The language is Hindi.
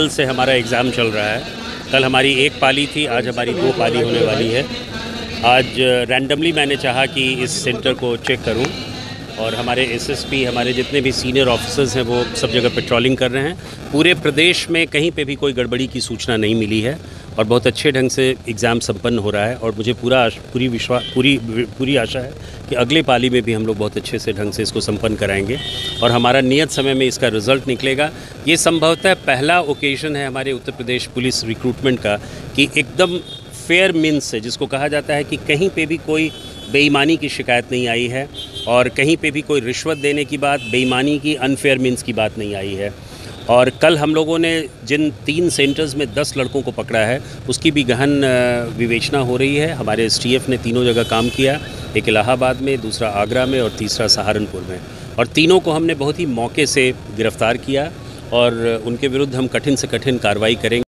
कल से हमारा एग्ज़ाम चल रहा है। कल हमारी एक पाली थी, आज हमारी दो पाली होने वाली है। आज रैंडमली मैंने चाहा कि इस सेंटर को चेक करूँ और हमारे एसएसपी हमारे जितने भी सीनियर ऑफिसर्स हैं, वो सब जगह पेट्रोलिंग कर रहे हैं। पूरे प्रदेश में कहीं पे भी कोई गड़बड़ी की सूचना नहीं मिली है। और बहुत अच्छे ढंग से एग्ज़ाम संपन्न हो रहा है और मुझे पूरा पूरी विश्वास पूरी पूरी आशा है कि अगले पाली में भी हम लोग बहुत अच्छे से ढंग से इसको संपन्न कराएँगे और हमारा नियत समय में इसका रिज़ल्ट निकलेगा। ये संभवतः पहला ओकेजन है हमारे उत्तर प्रदेश पुलिस रिक्रूटमेंट का कि एकदम फेयर मीन्स से, जिसको कहा जाता है कि कहीं पे भी कोई बेईमानी की शिकायत नहीं आई है और कहीं पे भी कोई रिश्वत देने की बात, बेईमानी की अनफेयर मीन्स की बात नहीं आई है। और कल हम लोगों ने जिन तीन सेंटर्स में दस लड़कों को पकड़ा है, उसकी भी गहन विवेचना हो रही है। हमारे एस ने तीनों जगह काम किया, एक इलाहाबाद में, दूसरा आगरा में और तीसरा सहारनपुर में। और तीनों को हमने बहुत ही मौके से गिरफ़्तार किया और उनके विरुद्ध हम कठिन से कठिन कार्रवाई करेंगे।